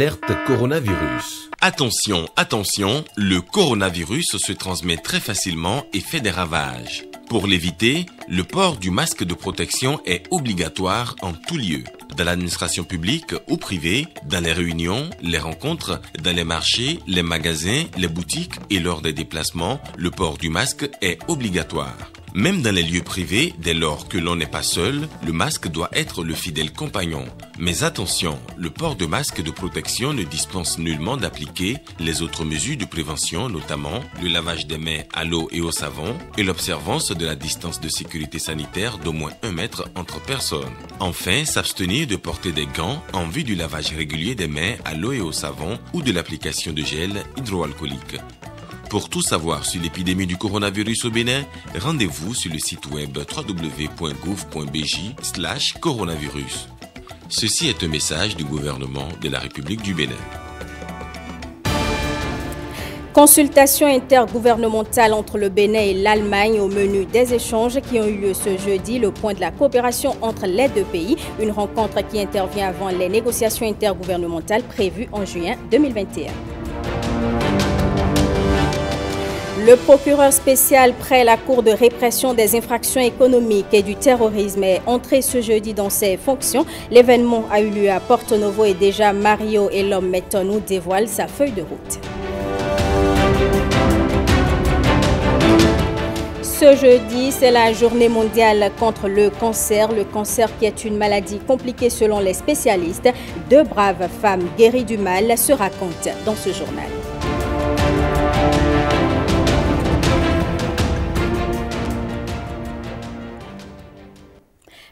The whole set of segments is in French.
Alerte coronavirus. Attention, attention, le coronavirus se transmet très facilement et fait des ravages. Pour l'éviter, le port du masque de protection est obligatoire en tout lieu. Dans l'administration publique ou privée, dans les réunions, les rencontres, dans les marchés, les magasins, les boutiques et lors des déplacements, le port du masque est obligatoire. Même dans les lieux privés, dès lors que l'on n'est pas seul, le masque doit être le fidèle compagnon. Mais attention, le port de masque de protection ne dispense nullement d'appliquer les autres mesures de prévention, notamment le lavage des mains à l'eau et au savon et l'observance de la distance de sécurité sanitaire d'au moins un mètre entre personnes. Enfin, s'abstenir de porter des gants en vue du lavage régulier des mains à l'eau et au savon ou de l'application de gel hydroalcoolique. Pour tout savoir sur l'épidémie du coronavirus au Bénin, rendez-vous sur le site web www.gouv.bj coronavirus. Ceci est un message du gouvernement de la République du Bénin. Consultation intergouvernementale entre le Bénin et l'Allemagne au menu des échanges qui ont eu lieu ce jeudi, le point de la coopération entre les deux pays, une rencontre qui intervient avant les négociations intergouvernementales prévues en juin 2021. Le procureur spécial près la Cour de répression des infractions économiques et du terrorisme est entré ce jeudi dans ses fonctions. L'événement a eu lieu à Porto Novo et déjà Mario et l'homme nous dévoile sa feuille de route. Ce jeudi, c'est la journée mondiale contre le cancer. Le cancer qui est une maladie compliquée selon les spécialistes. Deux braves femmes guéries du mal se racontent dans ce journal.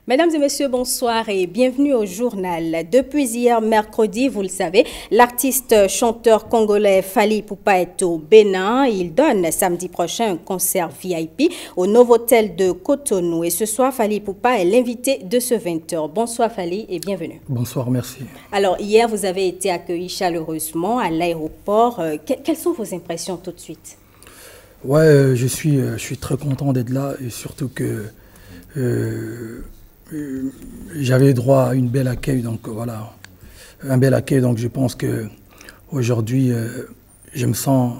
Mesdames et messieurs, bonsoir et bienvenue au journal. Depuis hier mercredi, vous le savez, l'artiste chanteur congolais Fali Poupa est au Bénin. Il donne samedi prochain un concert VIP au Novotel de Cotonou. Et ce soir, Fali Poupa est l'invité de ce 20h. Bonsoir Fali et bienvenue. Bonsoir, merci. Alors hier, vous avez été accueilli chaleureusement à l'aéroport. Euh, quelles sont vos impressions tout de suite? Ouais, euh, je suis, euh, je suis très content d'être là et surtout que euh, j'avais droit à une belle accueil, donc voilà, un bel accueil. Donc je pense que aujourd'hui, euh, je me sens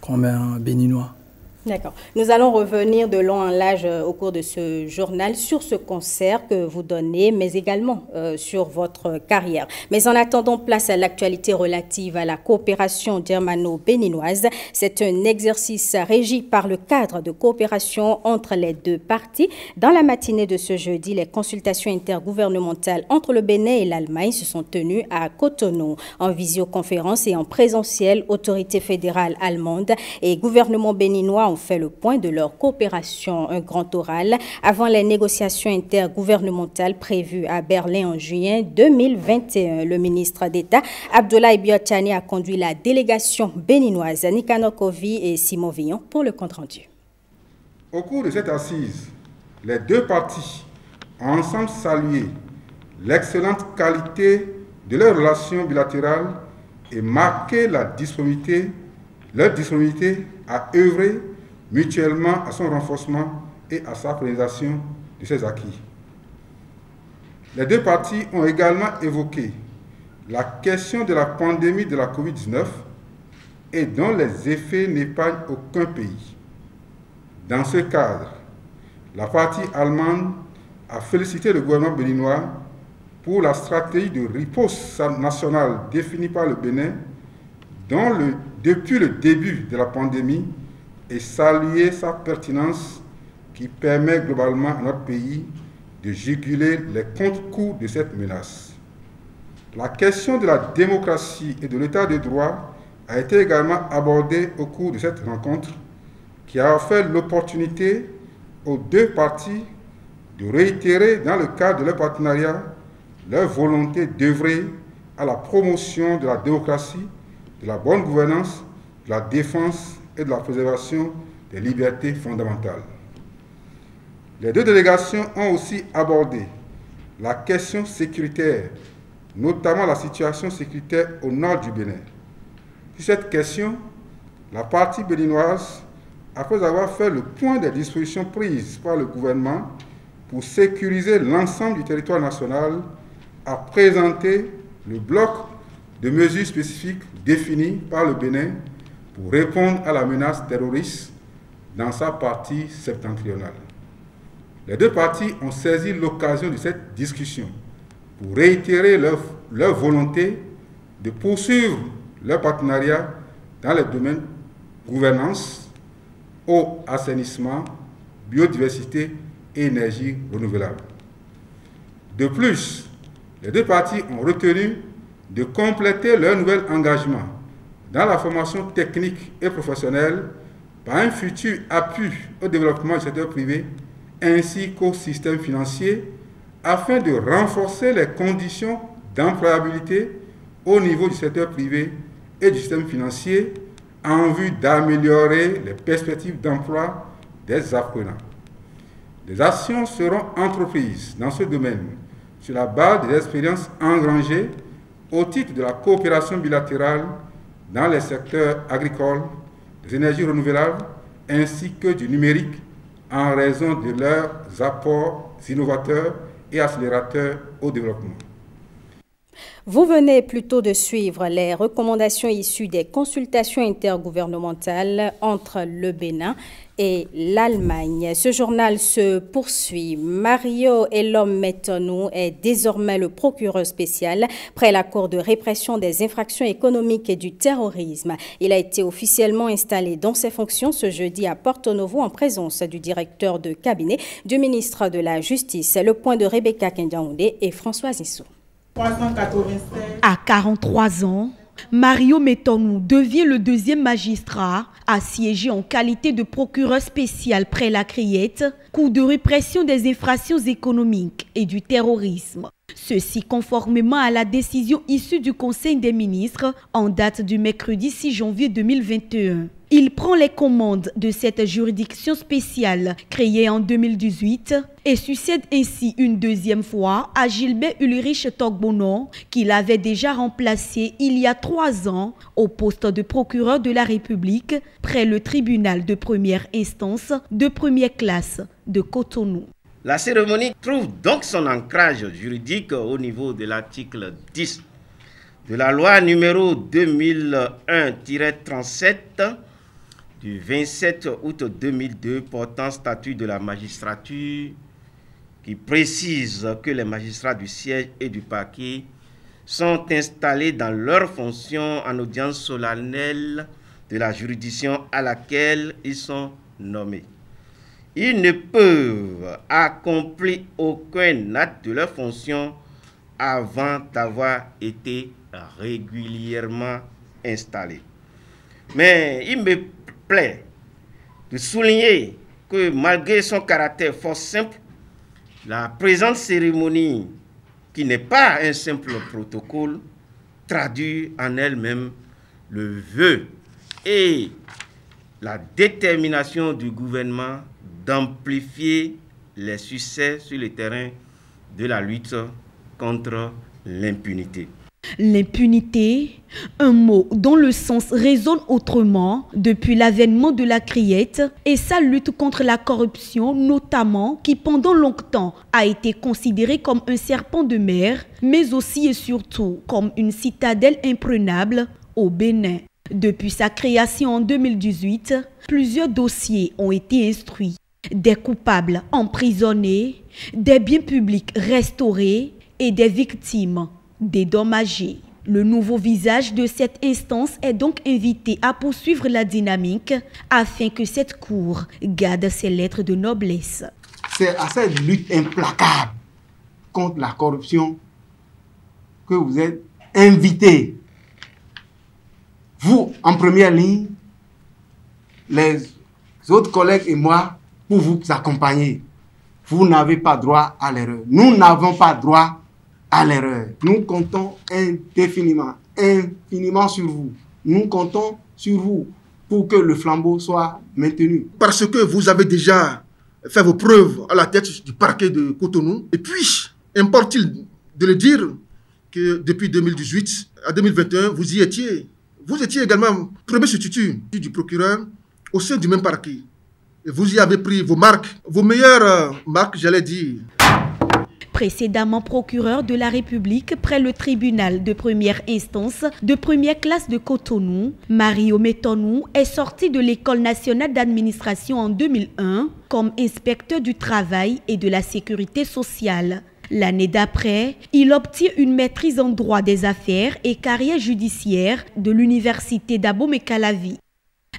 comme un béninois. D'accord. Nous allons revenir de long en large euh, au cours de ce journal sur ce concert que vous donnez, mais également euh, sur votre carrière. Mais en attendant, place à l'actualité relative à la coopération germano-béninoise. C'est un exercice régi par le cadre de coopération entre les deux parties. Dans la matinée de ce jeudi, les consultations intergouvernementales entre le Bénin et l'Allemagne se sont tenues à Cotonou, en visioconférence et en présentiel. Autorité fédérale allemande et gouvernement béninois ont fait le point de leur coopération, un grand oral, avant les négociations intergouvernementales prévues à Berlin en juin 2021. Le ministre d'État, Abdoulaye Biotani, a conduit la délégation béninoise Nicanor Kovi et Simon Villon pour le compte-rendu. Au cours de cette assise, les deux parties ont ensemble salué l'excellente qualité de leurs relations bilatérales et marqué leur disponibilité à œuvrer mutuellement à son renforcement et à sa préservation de ses acquis. Les deux parties ont également évoqué la question de la pandémie de la COVID-19 et dont les effets n'épargnent aucun pays. Dans ce cadre, la partie allemande a félicité le gouvernement béninois pour la stratégie de riposte nationale définie par le Bénin, depuis le début de la pandémie, et saluer sa pertinence qui permet globalement à notre pays de juguler les contre-coups de cette menace. La question de la démocratie et de l'état de droit a été également abordée au cours de cette rencontre qui a offert l'opportunité aux deux parties de réitérer dans le cadre de leur partenariat leur volonté d'œuvrer à la promotion de la démocratie, de la bonne gouvernance, de la défense de la préservation des libertés fondamentales. Les deux délégations ont aussi abordé la question sécuritaire, notamment la situation sécuritaire au nord du Bénin. Sur cette question, la partie béninoise, après avoir fait le point des dispositions prises par le gouvernement pour sécuriser l'ensemble du territoire national, a présenté le bloc de mesures spécifiques définies par le Bénin pour répondre à la menace terroriste dans sa partie septentrionale. Les deux parties ont saisi l'occasion de cette discussion pour réitérer leur, volonté de poursuivre leur partenariat dans les domaines gouvernance, eau, assainissement, biodiversité et énergie renouvelable. De plus, les deux parties ont retenu de compléter leur nouvel engagement dans la formation technique et professionnelle par un futur appui au développement du secteur privé ainsi qu'au système financier afin de renforcer les conditions d'employabilité au niveau du secteur privé et du système financier en vue d'améliorer les perspectives d'emploi des apprenants. Des actions seront entreprises dans ce domaine sur la base des expériences engrangées au titre de la coopération bilatérale dans les secteurs agricoles, des énergies renouvelables ainsi que du numérique en raison de leurs apports innovateurs et accélérateurs au développement. Vous venez plutôt de suivre les recommandations issues des consultations intergouvernementales entre le Bénin et l'Allemagne. Ce journal se poursuit. Mario Elom Metonou est désormais le procureur spécial près la Cour de répression des infractions économiques et du terrorisme. Il a été officiellement installé dans ses fonctions ce jeudi à Porto Novo en présence du directeur de cabinet du ministre de la Justice. Le point de Rebecca Kendiaoundé et François Issou. À 43 ans, Mario Metonou devient le deuxième magistrat à siéger en qualité de procureur spécial près la Criette, coup de répression des infractions économiques et du terrorisme. Ceci conformément à la décision issue du Conseil des ministres en date du mercredi 6 janvier 2021. Il prend les commandes de cette juridiction spéciale créée en 2018 et succède ainsi une deuxième fois à Gilbert Ulrich Togbono, qu'il avait déjà remplacé il y a trois ans au poste de procureur de la République près le tribunal de première instance de première classe de Cotonou. La cérémonie trouve donc son ancrage juridique au niveau de l'article 10 de la loi numéro 2001-37 du 27 août 2002 portant statut de la magistrature qui précise que les magistrats du siège et du parquet sont installés dans leurs fonctions en audience solennelle de la juridiction à laquelle ils sont nommés. Ils ne peuvent accomplir aucun acte de leur fonction avant d'avoir été régulièrement installés. Mais il me de souligner que malgré son caractère fort simple, la présente cérémonie, qui n'est pas un simple protocole, traduit en elle-même le vœu et la détermination du gouvernement d'amplifier les succès sur le terrain de la lutte contre l'impunité. L'impunité, un mot dont le sens résonne autrement depuis l'avènement de la criette et sa lutte contre la corruption notamment qui pendant longtemps a été considérée comme un serpent de mer mais aussi et surtout comme une citadelle imprenable au Bénin. Depuis sa création en 2018, plusieurs dossiers ont été instruits. Des coupables emprisonnés, des biens publics restaurés et des victimes dédommagées. Le nouveau visage de cette instance est donc invité à poursuivre la dynamique afin que cette cour garde ses lettres de noblesse. C'est à cette lutte implacable contre la corruption que vous êtes invité. Vous, en première ligne, les autres collègues et moi, pour vous accompagner. Vous n'avez pas droit à l'erreur. Nous n'avons pas droit à l'erreur. Nous comptons indéfiniment, infiniment sur vous. Nous comptons sur vous pour que le flambeau soit maintenu. Parce que vous avez déjà fait vos preuves à la tête du parquet de Cotonou. Et puis, importe-t-il de le dire que depuis 2018 à 2021, vous y étiez? Vous étiez également premier substitut du procureur au sein du même parquet. Et vous y avez pris vos marques, vos meilleures marques, j'allais dire. Précédemment procureur de la République près le tribunal de première instance de première classe de Cotonou, Mario Metonou est sorti de l'école nationale d'administration en 2001 comme inspecteur du travail et de la sécurité sociale. L'année d'après, il obtient une maîtrise en droit des affaires et carrière judiciaire de l'université d'Abomey-Calavi.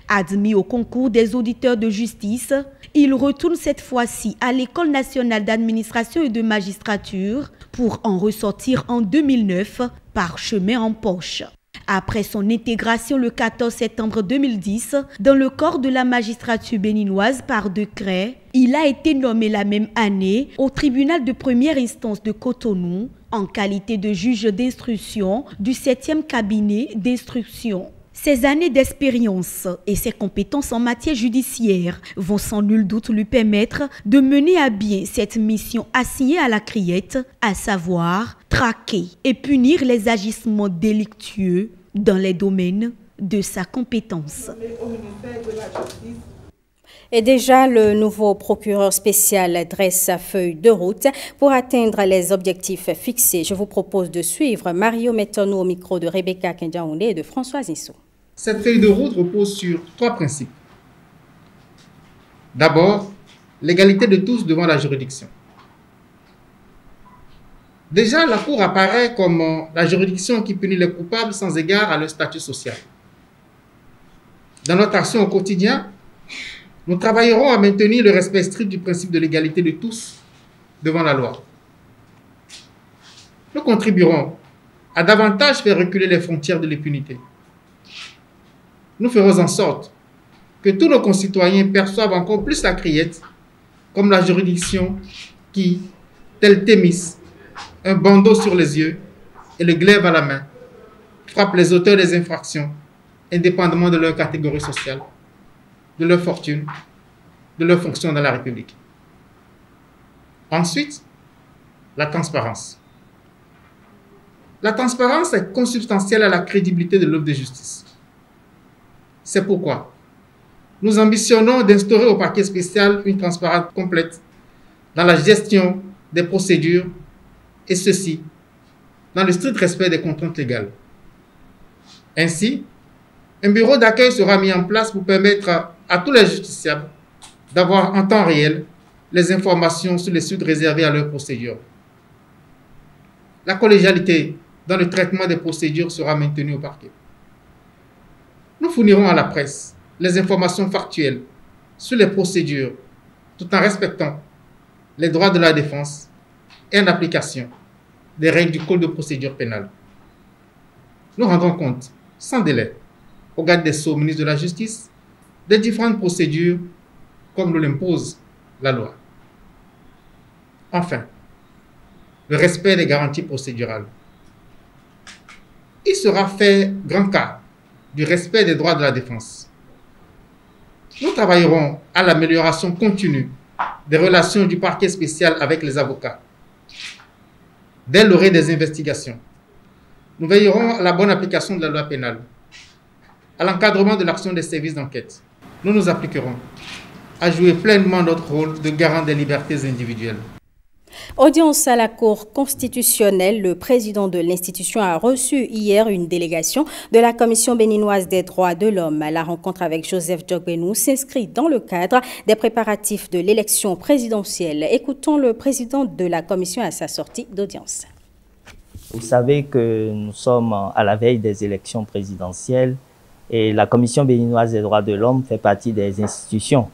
Admis au concours des auditeurs de justice, il retourne cette fois-ci à l'École nationale d'administration et de magistrature pour en ressortir en 2009 par chemin en poche. Après son intégration le 14 septembre 2010 dans le corps de la magistrature béninoise par décret, il a été nommé la même année au tribunal de première instance de Cotonou en qualité de juge d'instruction du 7e cabinet d'instruction. Ses années d'expérience et ses compétences en matière judiciaire vont sans nul doute lui permettre de mener à bien cette mission assignée à la criette, à savoir traquer et punir les agissements délictueux dans les domaines de sa compétence. Et déjà, le nouveau procureur spécial dresse sa feuille de route pour atteindre les objectifs fixés. Je vous propose de suivre Mario Metonou au micro de Rebecca Kendiaoundé et de Françoise Issou. Cette feuille de route repose sur trois principes. D'abord, l'égalité de tous devant la juridiction. Déjà, la Cour apparaît comme la juridiction qui punit les coupables sans égard à leur statut social. Dans notre action au quotidien, nous travaillerons à maintenir le respect strict du principe de l'égalité de tous devant la loi. Nous contribuerons à davantage faire reculer les frontières de l'impunité nous ferons en sorte que tous nos concitoyens perçoivent encore plus la criette comme la juridiction qui, tel Thémis, un bandeau sur les yeux et le glaive à la main, frappe les auteurs des infractions, indépendamment de leur catégorie sociale, de leur fortune, de leur fonction dans la République. Ensuite, la transparence. La transparence est consubstantielle à la crédibilité de l'œuvre de justice. C'est pourquoi nous ambitionnons d'instaurer au parquet spécial une transparence complète dans la gestion des procédures et ceci dans le strict respect des contraintes légales. Ainsi, un bureau d'accueil sera mis en place pour permettre à, tous les justiciables d'avoir en temps réel les informations sur les suites réservées à leurs procédures. La collégialité dans le traitement des procédures sera maintenue au parquet. Nous fournirons à la presse les informations factuelles sur les procédures tout en respectant les droits de la défense et en application des règles du Code de procédure pénale. Nous rendrons compte, sans délai, au garde des Sceaux, ministre de la Justice, des différentes procédures comme nous l'impose la loi. Enfin, le respect des garanties procédurales. Il sera fait grand cas du respect des droits de la défense. Nous travaillerons à l'amélioration continue des relations du parquet spécial avec les avocats. Dès l'orée des investigations, nous veillerons à la bonne application de la loi pénale, à l'encadrement de l'action des services d'enquête. Nous nous appliquerons à jouer pleinement notre rôle de garant des libertés individuelles. Audience à la Cour constitutionnelle, le président de l'institution a reçu hier une délégation de la Commission béninoise des droits de l'homme. La rencontre avec Joseph Djogbenou s'inscrit dans le cadre des préparatifs de l'élection présidentielle. Écoutons le président de la Commission à sa sortie d'audience. Vous savez que nous sommes à la veille des élections présidentielles et la Commission béninoise des droits de l'homme fait partie des institutions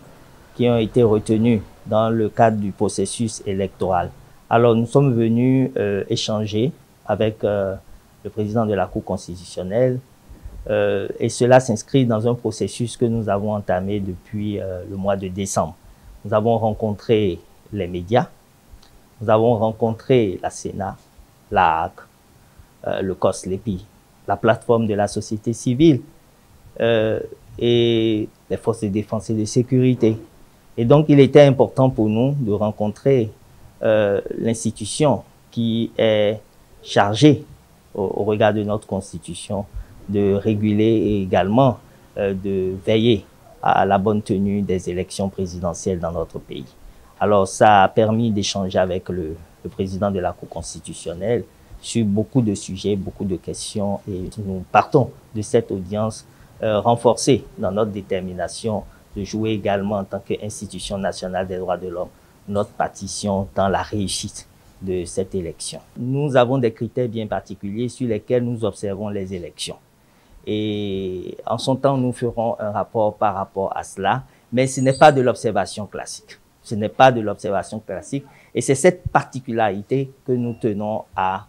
qui ont été retenues dans le cadre du processus électoral. Alors nous sommes venus euh, échanger avec euh, le président de la Cour constitutionnelle euh, et cela s'inscrit dans un processus que nous avons entamé depuis le mois de décembre. Nous avons rencontré les médias, nous avons rencontré la Sénat, la HAC, le COSLEPI, la plateforme de la société civile et les forces de défense et de sécurité, et donc, il était important pour nous de rencontrer euh, l'institution qui est chargée, au, regard de notre constitution, de réguler et également euh, de veiller à la bonne tenue des élections présidentielles dans notre pays. Alors, ça a permis d'échanger avec le, le président de la Cour constitutionnelle, sur beaucoup de sujets, beaucoup de questions. Et nous partons de cette audience euh, renforcée dans notre détermination de jouer également en tant qu'institution nationale des droits de l'homme notre partition dans la réussite de cette élection. Nous avons des critères bien particuliers sur lesquels nous observons les élections. Et en son temps, nous ferons un rapport par rapport à cela, mais ce n'est pas de l'observation classique. Ce n'est pas de l'observation classique. Et c'est cette particularité que nous tenons à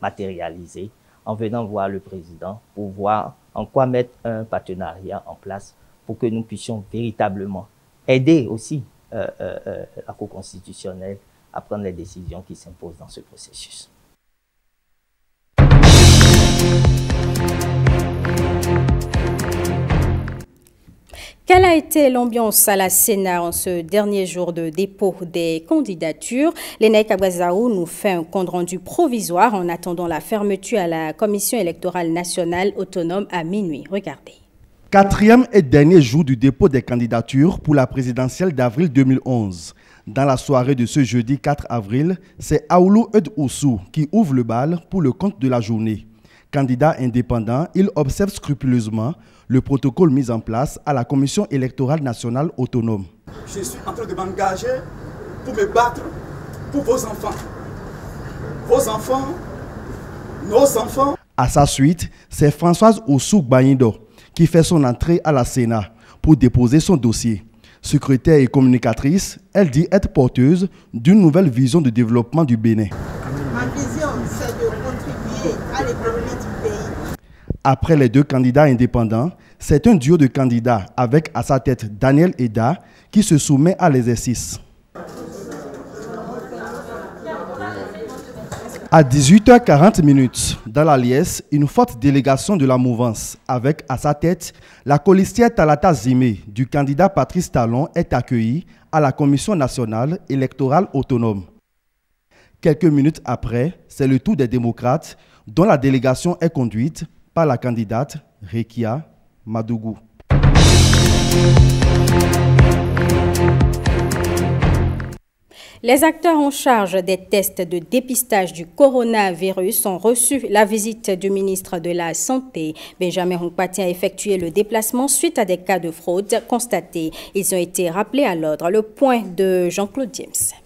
matérialiser en venant voir le président pour voir en quoi mettre un partenariat en place pour que nous puissions véritablement aider aussi euh, euh, euh, la Cour constitutionnelle à prendre les décisions qui s'imposent dans ce processus. Quelle a été l'ambiance à la Sénat en ce dernier jour de dépôt des candidatures? L'ENEC Abgazaou nous fait un compte rendu provisoire en attendant la fermeture à la Commission électorale nationale autonome à minuit. Regardez. Quatrième et dernier jour du dépôt des candidatures pour la présidentielle d'avril 2011. Dans la soirée de ce jeudi 4 avril, c'est Aoulou Ed Oussou qui ouvre le bal pour le compte de la journée. Candidat indépendant, il observe scrupuleusement le protocole mis en place à la Commission électorale nationale autonome. Je suis en train de m'engager pour me battre pour vos enfants. Vos enfants, nos enfants. À sa suite, c'est Françoise Oussou Bayindo qui fait son entrée à la Sénat pour déposer son dossier. Secrétaire et communicatrice, elle dit être porteuse d'une nouvelle vision de développement du Bénin. Ma vision, c'est de contribuer à l'économie du pays après les deux candidats indépendants, c'est un duo de candidats avec à sa tête Daniel Eda qui se soumet à l'exercice. À 18h40 dans la liesse, une forte délégation de la mouvance avec à sa tête la colistière Talata Zimé du candidat Patrice Talon est accueillie à la Commission nationale électorale autonome. Quelques minutes après, c'est le tour des démocrates dont la délégation est conduite par la candidate Rekia Madougou. Les acteurs en charge des tests de dépistage du coronavirus ont reçu la visite du ministre de la Santé. Benjamin Hongpati a effectué le déplacement suite à des cas de fraude constatés. Ils ont été rappelés à l'ordre. Le point de Jean-Claude James.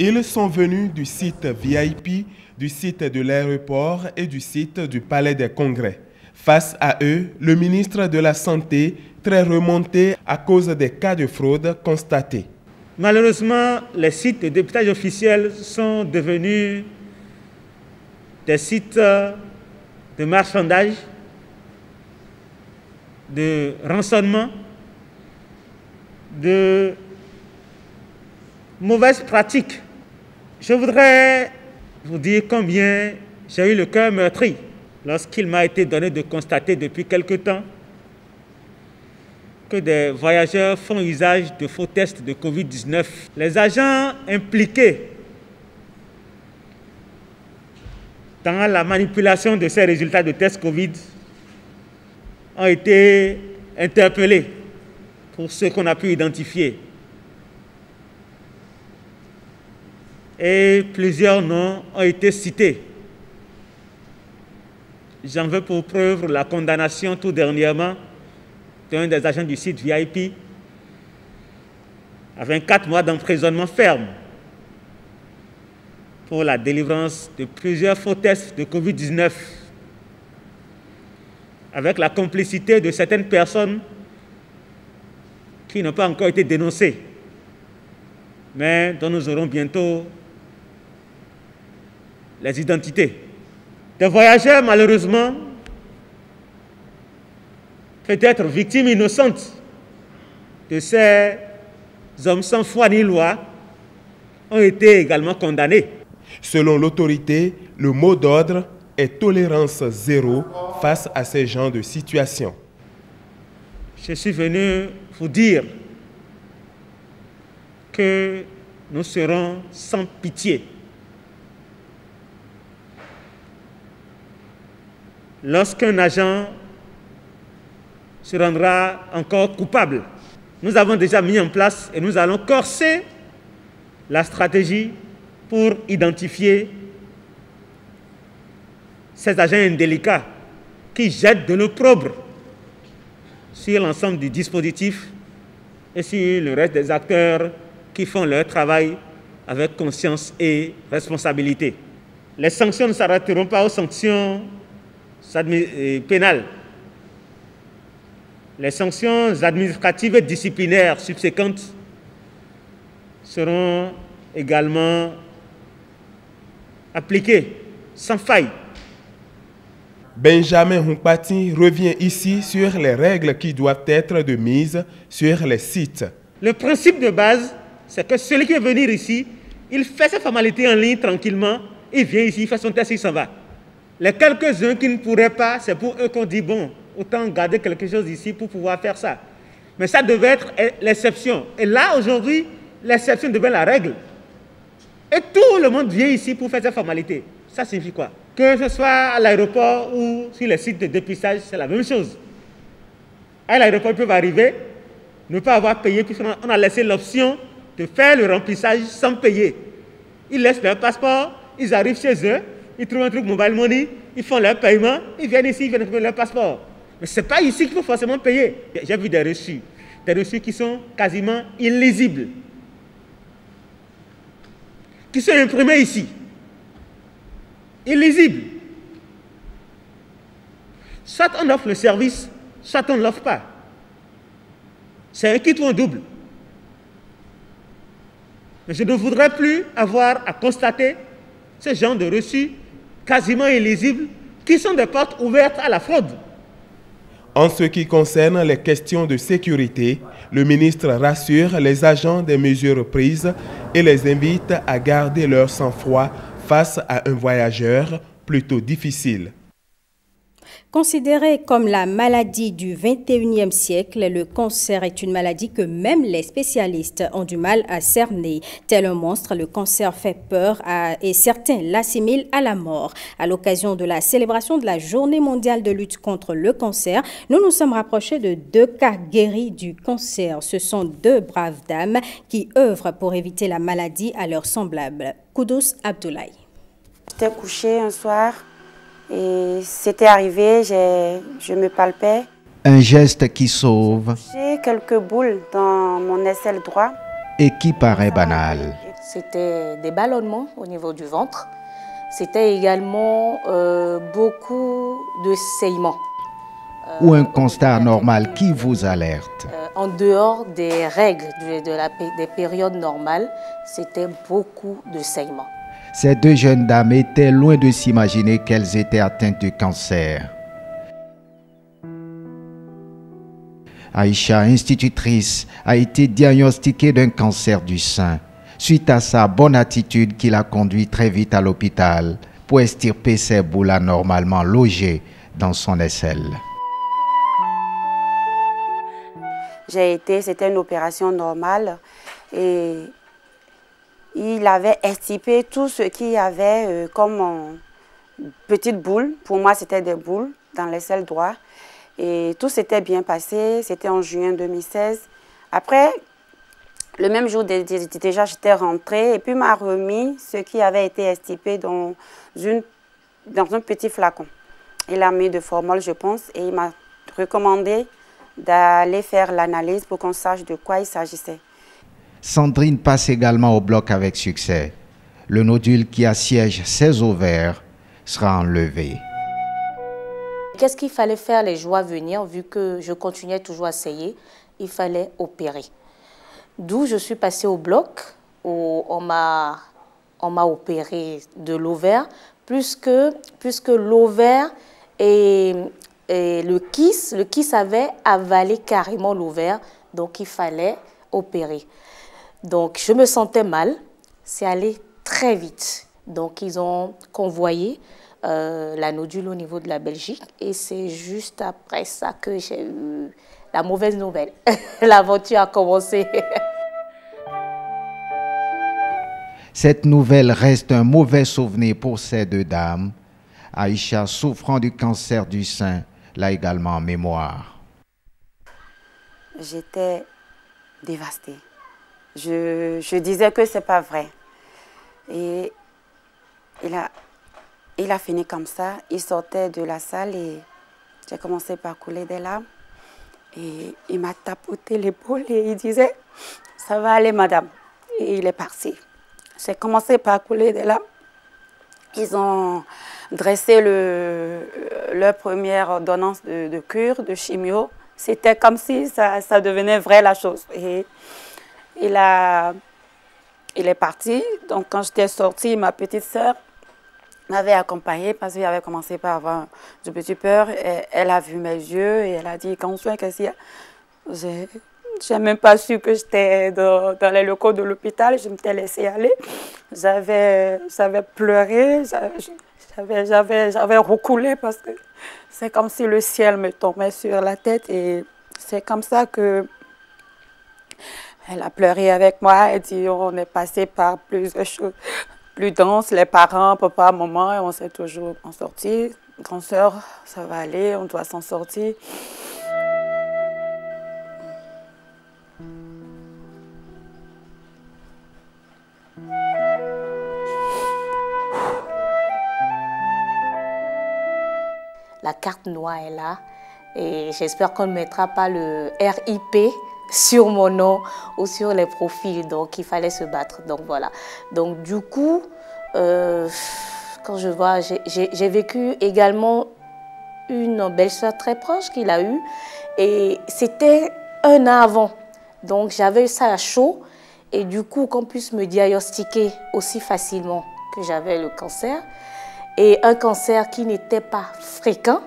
Ils sont venus du site VIP du site de l'aéroport et du site du Palais des Congrès. Face à eux, le ministre de la Santé, très remonté à cause des cas de fraude constatés. Malheureusement, les sites de dépistage officiels sont devenus des sites de marchandage, de rançonnement, de mauvaises pratiques. Je voudrais vous dire combien j'ai eu le cœur meurtri lorsqu'il m'a été donné de constater depuis quelque temps que des voyageurs font usage de faux tests de Covid-19. Les agents impliqués dans la manipulation de ces résultats de tests Covid ont été interpellés pour ce qu'on a pu identifier. et plusieurs noms ont été cités. J'en veux pour preuve la condamnation tout dernièrement d'un des agents du site VIP à 24 mois d'emprisonnement ferme pour la délivrance de plusieurs faux tests de Covid-19 avec la complicité de certaines personnes qui n'ont pas encore été dénoncées, mais dont nous aurons bientôt les identités. Des voyageurs, malheureusement, peut-être victimes innocentes de ces hommes sans foi ni loi, ont été également condamnés. Selon l'autorité, le mot d'ordre est tolérance zéro face à ces genres de situations. Je suis venu vous dire que nous serons sans pitié lorsqu'un agent se rendra encore coupable. Nous avons déjà mis en place et nous allons corser la stratégie pour identifier ces agents indélicats qui jettent de l'opprobre sur l'ensemble du dispositif et sur le reste des acteurs qui font leur travail avec conscience et responsabilité. Les sanctions ne s'arrêteront pas aux sanctions euh, pénales. Les sanctions administratives et disciplinaires subséquentes seront également appliquées sans faille. Benjamin Humpati revient ici sur les règles qui doivent être de mise sur les sites. Le principe de base, c'est que celui qui veut venir ici, il fait ses formalités en ligne tranquillement, il vient ici, il fait son test, il s'en va. Les quelques-uns qui ne pourraient pas, c'est pour eux qu'on dit, bon, autant garder quelque chose ici pour pouvoir faire ça. Mais ça devait être l'exception. Et là, aujourd'hui, l'exception devient la règle. Et tout le monde vient ici pour faire ses formalités. Ça signifie quoi? Que ce soit à l'aéroport ou sur les sites de dépistage, c'est la même chose. À l'aéroport, ils peuvent arriver, ne pas avoir payé, puisqu'on a laissé l'option de faire le remplissage sans payer. Ils laissent leur passeport, ils arrivent chez eux, ils trouvent un truc mobile money, ils font leur paiement, ils viennent ici, ils viennent trouver leur passeport. Mais ce n'est pas ici qu'il faut forcément payer. J'ai vu des reçus, des reçus qui sont quasiment illisibles, qui sont imprimés ici. Illisibles. Soit on offre le service, soit on ne l'offre pas. C'est un kit ou un double. Mais je ne voudrais plus avoir à constater ce genre de reçus quasiment illisibles qui sont des portes ouvertes à la fraude. En ce qui concerne les questions de sécurité, le ministre rassure les agents des mesures prises et les invite à garder leur sang-froid face à un voyageur plutôt difficile. Considéré comme la maladie du 21e siècle, le cancer est une maladie que même les spécialistes ont du mal à cerner. Tel un monstre, le cancer fait peur et certains l'assimilent à la mort. À l'occasion de la célébration de la Journée mondiale de lutte contre le cancer, nous nous sommes rapprochés de deux cas guéris du cancer. Ce sont deux braves dames qui œuvrent pour éviter la maladie à leurs semblables. Koudous Abdoulaye. J'étais couché un soir? Et c'était arrivé, je me palpais. Un geste qui sauve. J'ai quelques boules dans mon aisselle droit. Et qui paraît banal. C'était des ballonnements au niveau du ventre. C'était également euh, beaucoup de saignements. Ou un constat normal qui vous alerte. Euh, en dehors des règles de la, des périodes normales, c'était beaucoup de saignements. Ces deux jeunes dames étaient loin de s'imaginer qu'elles étaient atteintes de cancer. Aïcha, institutrice, a été diagnostiquée d'un cancer du sein. Suite à sa bonne attitude qui l'a conduit très vite à l'hôpital pour estirper ses boules anormalement logées dans son aisselle. J'ai été, c'était une opération normale et il avait estipé tout ce qu'il y avait euh, comme petites boules. Pour moi, c'était des boules dans l'aisselle droit. Et tout s'était bien passé. C'était en juin 2016. Après, le même jour, déjà, j'étais rentrée et puis m'a remis ce qui avait été estipé dans, dans un petit flacon. Il a mis de formol, je pense, et il m'a recommandé d'aller faire l'analyse pour qu'on sache de quoi il s'agissait. Sandrine passe également au bloc avec succès. Le nodule qui assiège ses ovaires sera enlevé. Qu'est-ce qu'il fallait faire les jours à venir, vu que je continuais toujours à essayer Il fallait opérer. D'où je suis passée au bloc, où on m'a opéré de l'ovaire, puisque, l'ovaire et, et, le kiss, le kiss avait avalé carrément l'ovaire, donc il fallait opérer. Donc, je me sentais mal. C'est allé très vite. Donc, ils ont convoyé euh, la nodule au niveau de la Belgique. Et c'est juste après ça que j'ai eu la mauvaise nouvelle. L'aventure a commencé. Cette nouvelle reste un mauvais souvenir pour ces deux dames. Aïcha, souffrant du cancer du sein, l'a également en mémoire. J'étais dévastée je, disais que c'est pas vrai. Et il a, il a fini comme ça. Il sortait de la salle et j'ai commencé par couler des larmes. Et il m'a tapoté l'épaule et il disait, ça va aller madame. Et il est parti. J'ai commencé par couler des larmes. Ils ont dressé le, leur première ordonnance de, cure, de chimio. C'était comme si ça, devenait vrai la chose. Il, a, il est parti. Donc quand j'étais sortie, ma petite sœur m'avait accompagnée parce qu'il avait commencé par avoir du petit peur. Elle a vu mes yeux et elle a dit, quand qu'est-ce qu'il y a j'ai même pas su que j'étais dans, dans, les locaux de l'hôpital. Je m'étais laissée aller. J'avais pleuré, j'avais recoulé parce que c'est comme si le ciel me tombait sur la tête. Et c'est comme ça que elle a pleuré avec moi. Elle dit on est passé par plusieurs choses plus denses. Les parents, papa, maman, et on s'est toujours en sorti. Grand soeur, ça va aller, on doit s'en sortir. La carte noire est là et j'espère qu'on ne mettra pas le RIP sur mon nom ou sur les profils. Donc, il fallait se battre. Donc, voilà. Donc, du coup, euh, quand je vois, j'ai vécu également une belle-sœur très proche qu'il a eue. Et c'était un an avant. Donc, j'avais eu ça à chaud. Et du coup, qu'on puisse me diagnostiquer aussi facilement que j'avais le cancer. Et un cancer qui n'était pas fréquent.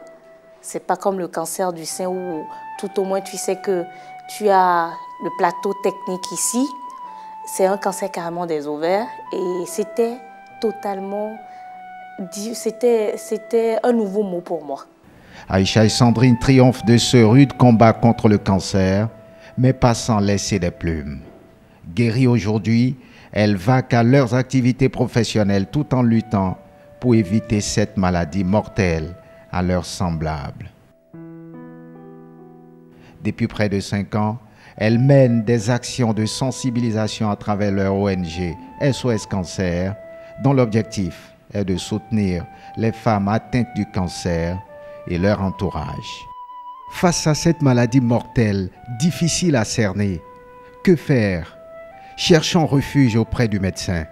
C'est pas comme le cancer du sein où tout au moins tu sais que tu as le plateau technique ici. C'est un cancer carrément des ovaires. Et c'était totalement... C'était un nouveau mot pour moi. Aïcha et Sandrine triomphent de ce rude combat contre le cancer, mais pas sans laisser des plumes. Guéries aujourd'hui, elles vaquent à leurs activités professionnelles tout en luttant pour éviter cette maladie mortelle à leurs semblables. Depuis près de cinq ans, elles mènent des actions de sensibilisation à travers leur ONG SOS Cancer, dont l'objectif est de soutenir les femmes atteintes du cancer et leur entourage. Face à cette maladie mortelle, difficile à cerner, que faire? Cherchons refuge auprès du médecin.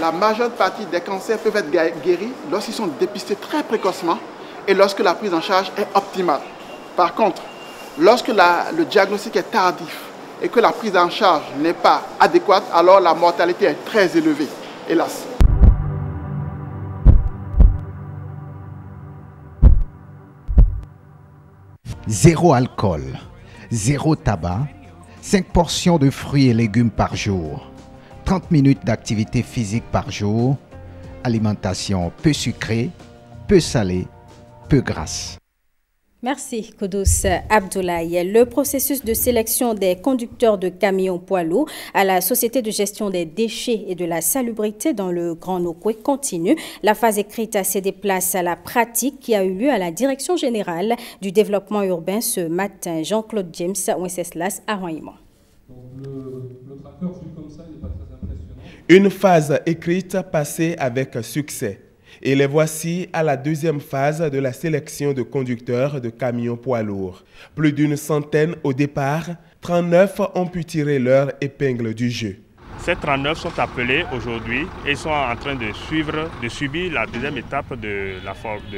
La majeure partie des cancers peuvent être guéris lorsqu'ils sont dépistés très précocement et lorsque la prise en charge est optimale. Par contre, lorsque le diagnostic est tardif et que la prise en charge n'est pas adéquate, alors la mortalité est très élevée, hélas. Zéro alcool, zéro tabac, 5 portions de fruits et légumes par jour, 30 minutes d'activité physique par jour, alimentation peu sucrée, peu salée, peu grasse. Merci, Koudous Abdoulaye. Le processus de sélection des conducteurs de camions poids lourds à la Société de gestion des déchets et de la salubrité dans le Grand Nokoué continue. La phase écrite a cédé place à la pratique qui a eu lieu à la Direction générale du développement urbain ce matin. Jean-Claude James, Wenceslas, à Une phase écrite passée avec succès. Et les voici à la deuxième phase de la sélection de conducteurs de camions poids lourds. Plus d'une centaine au départ, 39 ont pu tirer leur épingle du jeu. Ces 39 sont appelés aujourd'hui et sont en train de suivre, de subir la deuxième étape de la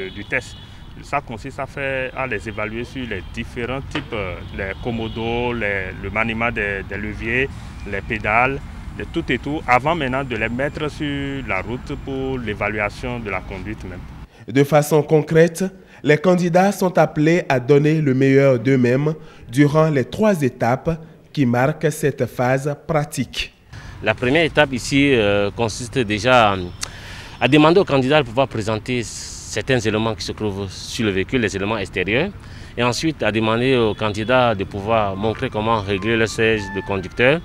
du test. Ça consiste à, faire, les évaluer sur les différents types, euh, les commodos, le maniement des leviers, les pédales, de tout et tout, avant maintenant de les mettre sur la route pour l'évaluation de la conduite même. De façon concrète, les candidats sont appelés à donner le meilleur d'eux-mêmes durant les trois étapes qui marquent cette phase pratique. La première étape ici euh, consiste déjà à demander aux candidats de pouvoir présenter certains éléments qui se trouvent sur le véhicule, les éléments extérieurs, et ensuite à demander aux candidats de pouvoir montrer comment régler le siège de conducteur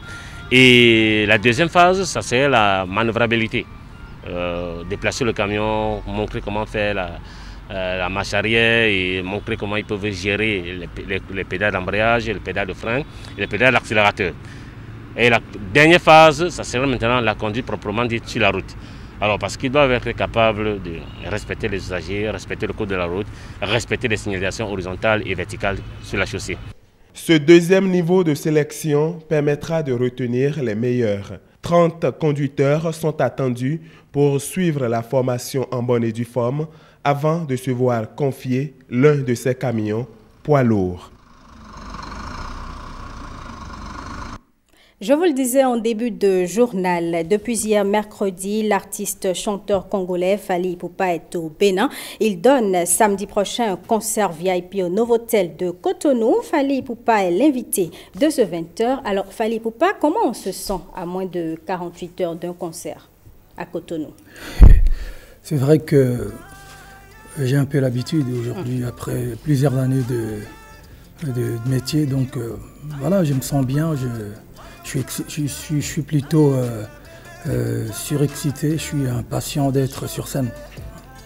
et la deuxième phase, ça c'est la manœuvrabilité. Euh, déplacer le camion, montrer comment faire la, euh, marche arrière et montrer comment ils peuvent gérer les, pédales d'embrayage, les pédales de frein et les pédales d'accélérateur. Et la dernière phase, ça sera maintenant la conduite proprement dite sur la route. Alors parce qu'ils doivent être capables de respecter les usagers, respecter le code de la route, respecter les signalisations horizontales et verticales sur la chaussée. Ce deuxième niveau de sélection permettra de retenir les meilleurs. 30 conducteurs sont attendus pour suivre la formation en bonne et due forme avant de se voir confier l'un de ces camions poids lourds. Je vous le disais en début de journal, depuis hier mercredi, l'artiste chanteur congolais Fali Poupa est au Bénin. Il donne samedi prochain un concert VIP au Novotel de Cotonou. Fali Poupa est l'invité de ce 20h. Alors Fali Poupa, comment on se sent à moins de 48 heures d'un concert à Cotonou? C'est vrai que j'ai un peu l'habitude aujourd'hui, après plusieurs années de, de, métier. Donc euh, voilà, je me sens bien. Je, je suis, plutôt euh, euh, surexcité, je suis impatient d'être sur scène.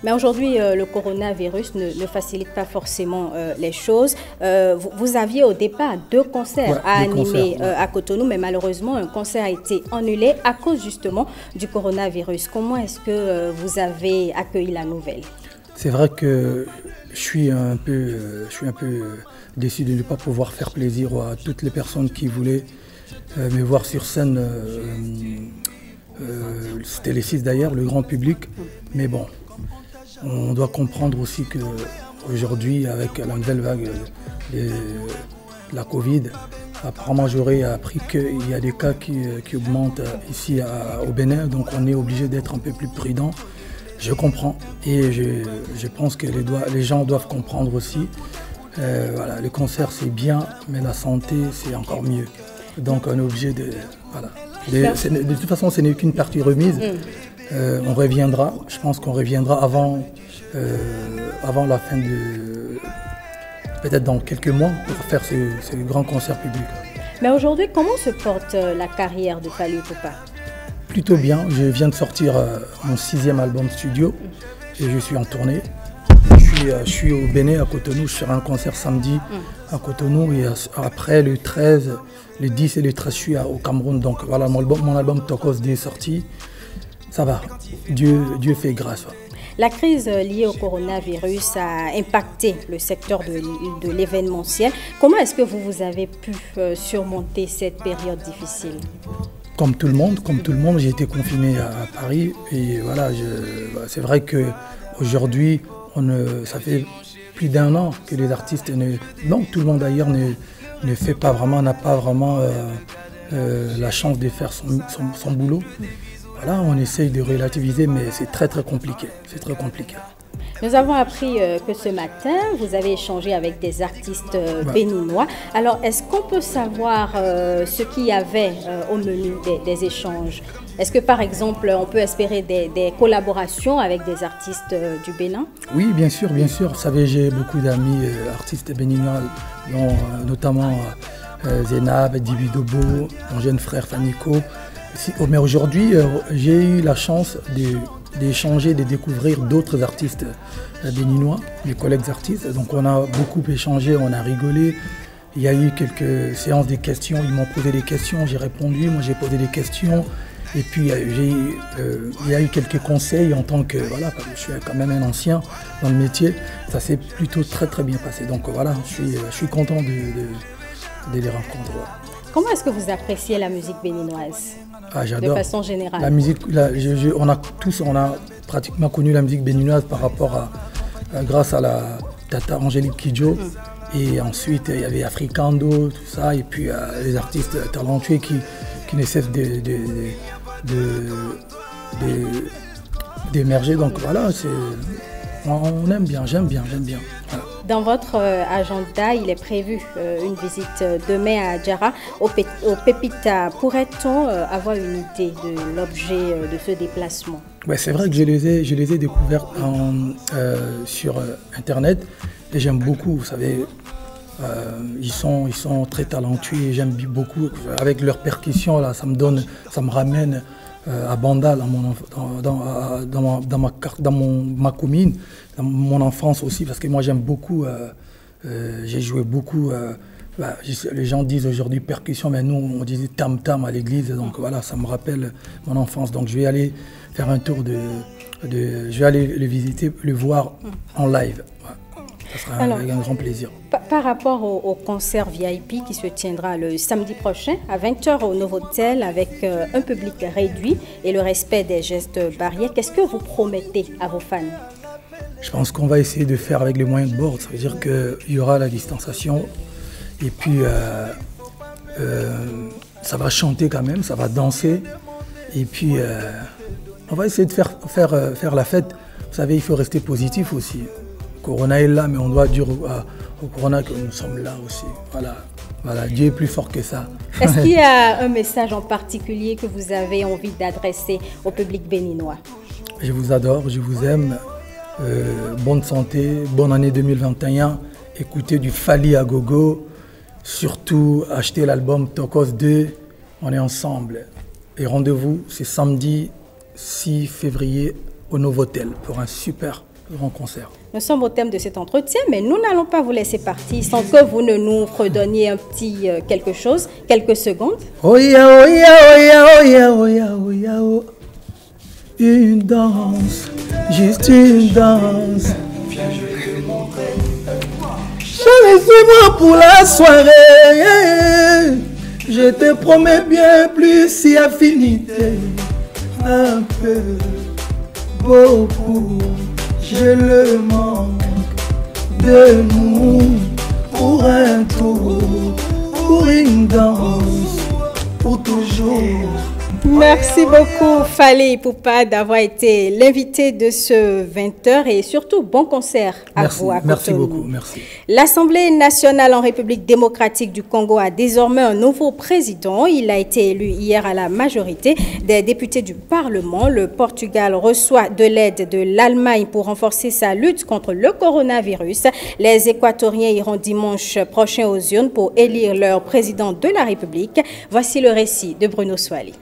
Mais aujourd'hui, euh, le coronavirus ne, facilite pas forcément les choses. Vous, aviez au départ deux concerts à animer à Cotonou, mais malheureusement, un concert a été annulé à cause justement du coronavirus. Comment est-ce que vous avez accueilli la nouvelle? C'est vrai que je suis un peu, je suis un peu déçu de ne pas pouvoir faire plaisir à toutes les personnes qui voulaient euh, mais voir sur scène, euh, euh, c'était les six d'ailleurs, le grand public. Mais bon, on doit comprendre aussi qu'aujourd'hui, avec la nouvelle vague de la Covid, apparemment j'aurais appris qu'il y a des cas qui, augmentent ici au Bénin, donc on est obligé d'être un peu plus prudent. Je comprends et je, pense que les, gens doivent comprendre aussi. voilà, les concerts c'est bien, mais la santé c'est encore mieux. Donc on est obligé de... Voilà. De, toute façon, ce n'est qu'une partie remise. Mm. Euh, on reviendra, je pense qu'on reviendra avant, euh, avant la fin de... Peut-être dans quelques mois pour faire ce, grand concert public. Mais aujourd'hui, comment se porte euh, la carrière de Fali Poupa? Plutôt bien. Je viens de sortir mon sixième album studio et je suis en tournée. Je suis, au Bénin, à Cotonou. Je serai un concert samedi mm. à Cotonou et après le 13, les 10 et les 13, je suis au Cameroun. Donc voilà, mon album, mon album Tokos est sorti. Ça va. Dieu, Dieu fait grâce. La crise liée au coronavirus a impacté le secteur de, l'événementiel. Comment est-ce que vous, vous avez pu euh, surmonter cette période difficile? Comme tout le monde, comme tout le monde, j'ai été confiné à, Paris et voilà, c'est vrai que aujourd'hui, ça fait plus d'un an que les artistes ne, non, tout le monde d'ailleurs ne, ne fait pas vraiment, n'a pas vraiment euh, euh, la chance de faire son, boulot. Voilà, on essaye de relativiser, mais c'est très très compliqué. C'est très compliqué. Nous avons appris euh, que ce matin, vous avez échangé avec des artistes béninois. Alors, est-ce qu'on peut savoir ce qu'il y avait au menu des échanges? Est-ce que par exemple, on peut espérer des, collaborations avec des artistes euh, du Bénin? Oui, bien sûr, bien sûr. Vous savez, j'ai beaucoup d'amis euh, artistes béninois, euh, notamment Zénab, Dibidobo, mon jeune frère Fanico. Oh, mais aujourd'hui, j'ai eu la chance d'échanger, de, découvrir d'autres artistes béninois, mes collègues artistes. Donc on a beaucoup échangé, on a rigolé. Il y a eu quelques séances de questions, ils m'ont posé des questions, j'ai répondu, moi j'ai posé des questions. Et puis euh, euh, il y a eu quelques conseils en tant que, voilà, je suis quand même un ancien dans le métier, ça s'est plutôt très très bien passé. Donc voilà, je suis, je suis content de, les rencontrer. Comment est-ce que vous appréciez la musique béninoise? Ah, De façon générale. La musique, on a tous, on a pratiquement connu la musique béninoise par rapport à, grâce à la Tata Angélique Kidjo. Mm. Et ensuite, il y avait Africando, tout ça, et puis euh, les artistes talentueux qui, qui ne cessent de, d'émerger. Donc voilà, on aime bien, j'aime bien, j'aime bien. Dans votre euh, agenda, il est prévu euh, une visite euh, demain à Djara, au, Pépita. Pourrait-on avoir une idée de l'objet de ce déplacement? Ouais, C'est vrai que je les ai, je les ai découverts sur Internet et j'aime beaucoup. Vous savez, ils, sont, ils sont très talentueux et j'aime beaucoup. Avec leur percussion, là, ça me donne, ça me ramène à Bandal, dans, dans, dans, ma, dans, ma, dans mon, ma commune, dans mon enfance aussi, parce que moi j'aime beaucoup, euh, euh, j'ai joué beaucoup euh, bah, les gens disent aujourd'hui percussion, mais nous, on disait tam-tam à l'église. Donc voilà, ça me rappelle mon enfance. Donc je vais aller faire un tour de je vais aller le visiter, le voir en live. Ça sera avec un grand plaisir. Par, rapport au, concert VIP qui se tiendra le samedi prochain à 20h au Novotel avec euh, un public réduit et le respect des gestes barrières, qu'est-ce que vous promettez à vos fans? Je pense qu'on va essayer de faire avec les moyens de bord. Ça veut dire qu'il y aura la distanciation et puis euh, euh, ça va chanter quand même, ça va danser. Et puis on va essayer de faire, faire, faire la fête. Vous savez, il faut rester positif aussi. Corona est là, mais on doit dire au, Corona que nous sommes là aussi. Voilà. Voilà, Dieu est plus fort que ça. Est-ce qu'il y a un message en particulier que vous avez envie d'adresser au public béninois? Je vous adore, je vous aime. Euh, bonne santé, bonne année 2021. Écoutez du Fali à gogo. Surtout, achetez l'album Tokos 2. On est ensemble. Et rendez-vous, c'est samedi 6 février au Novotel pour un super grand concert. Nous sommes au thème de cet entretien, mais nous n'allons pas vous laisser partir sans que vous ne nous redonniez un petit euh, quelque chose, quelques secondes. Oh ya, oh ya, oh ya, oh ya, oh ya, oh ya, oh. Une danse, juste une danse. Chérie, moi pour la soirée. Je te promets bien plus si affinité. Un peu, beaucoup j'ai le manque de nous pour un tour, pour une danse, pour toujours. Merci beaucoup Fali Poupa d'avoir été l'invité de ce 20h et surtout bon concert à vous. À merci beaucoup, merci. L'Assemblée nationale en République démocratique du Congo a désormais un nouveau président. Il a été élu hier à la majorité des députés du Parlement. Le Portugal reçoit de l'aide de l'Allemagne pour renforcer sa lutte contre le coronavirus. Les Équatoriens iront dimanche prochain aux urnes pour élire leur président de la République. Voici le récit de Bruno Soali.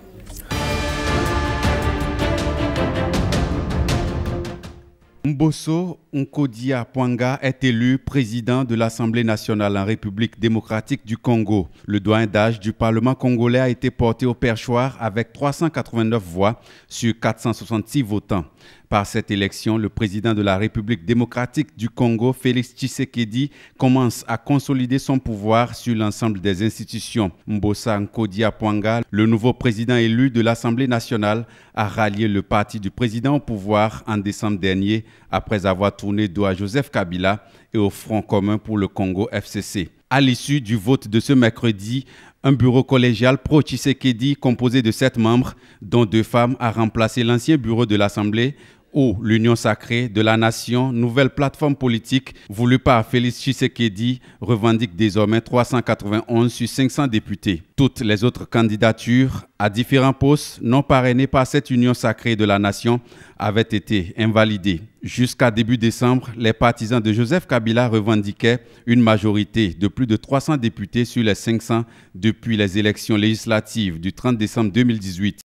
Mbosso Nkodia Pwanga est élu président de l'Assemblée nationale en République démocratique du Congo. Le doyen d'âge du Parlement congolais a été porté au perchoir avec 389 voix sur 466 votants. Par cette élection, le président de la République démocratique du Congo, Félix Tshisekedi, commence à consolider son pouvoir sur l'ensemble des institutions. Mbosa Nkodia Pwanga, le nouveau président élu de l'Assemblée nationale, a rallié le parti du président au pouvoir en décembre dernier après avoir tourné dos à Joseph Kabila et au Front commun pour le Congo FCC. À l'issue du vote de ce mercredi, un bureau collégial pro-Tshisekedi composé de sept membres, dont deux femmes, a remplacé l'ancien bureau de l'Assemblée où l'Union sacrée de la nation, nouvelle plateforme politique voulue par Félix Tshisekedi, revendique désormais 391 sur 500 députés. Toutes les autres candidatures à différents postes non parrainées par cette Union sacrée de la nation avaient été invalidées. Jusqu'à début décembre, les partisans de Joseph Kabila revendiquaient une majorité de plus de 300 députés sur les 500 depuis les élections législatives du 30 décembre 2018.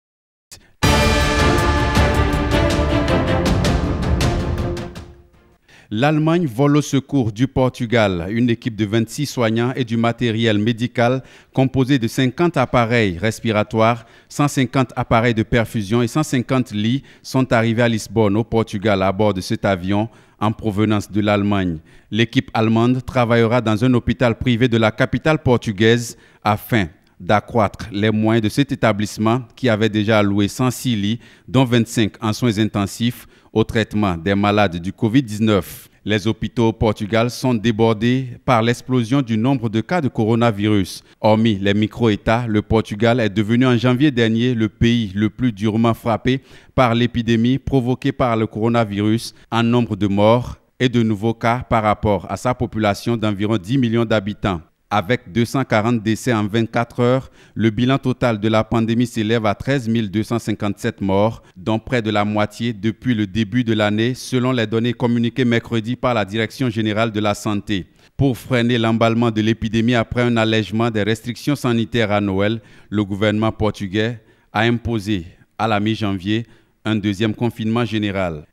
L'Allemagne vole au secours du Portugal une équipe de 26 soignants et du matériel médical composé de 50 appareils respiratoires, 150 appareils de perfusion et 150 lits sont arrivés à Lisbonne au Portugal à bord de cet avion en provenance de l'Allemagne. L'équipe allemande travaillera dans un hôpital privé de la capitale portugaise afin d'accroître les moyens de cet établissement qui avait déjà alloué 106 lits, dont 25 en soins intensifs, au traitement des malades du Covid-19. Les hôpitaux au Portugal sont débordés par l'explosion du nombre de cas de coronavirus. Hormis les micro-États, le Portugal est devenu en janvier dernier le pays le plus durement frappé par l'épidémie provoquée par le coronavirus en nombre de morts et de nouveaux cas par rapport à sa population d'environ 10 millions d'habitants. Avec 240 décès en 24 heures, le bilan total de la pandémie s'élève à 13 257 morts, dont près de la moitié depuis le début de l'année, selon les données communiquées mercredi par la Direction générale de la santé. Pour freiner l'emballement de l'épidémie après un allègement des restrictions sanitaires à Noël, le gouvernement portugais a imposé à la mi-janvier un deuxième confinement général.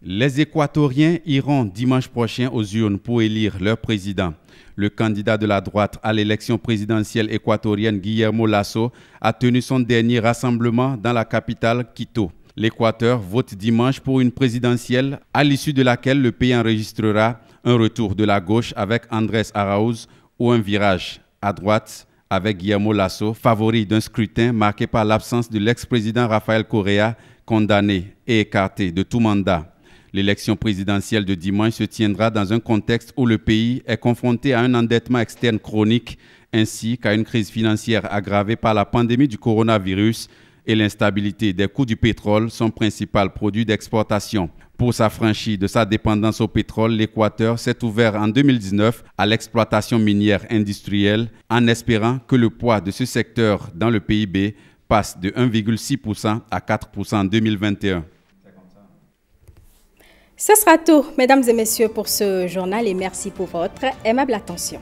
Les Équatoriens iront dimanche prochain aux urnes pour élire leur président. Le candidat de la droite à l'élection présidentielle équatorienne, Guillermo Lasso, a tenu son dernier rassemblement dans la capitale Quito. L'Équateur vote dimanche pour une présidentielle à l'issue de laquelle le pays enregistrera un retour de la gauche avec Andrés Arauz ou un virage à droite avec Guillermo Lasso, favori d'un scrutin marqué par l'absence de l'ex-président Rafael Correa, condamné et écarté de tout mandat. L'élection présidentielle de dimanche se tiendra dans un contexte où le pays est confronté à un endettement externe chronique ainsi qu'à une crise financière aggravée par la pandémie du coronavirus et l'instabilité des coûts du pétrole, son principal produit d'exportation. Pour s'affranchir de sa dépendance au pétrole, l'Équateur s'est ouvert en 2019 à l'exploitation minière industrielle en espérant que le poids de ce secteur dans le PIB passe de 1,6% à 4% en 2021. Ce sera tout, mesdames et messieurs, pour ce journal et merci pour votre aimable attention.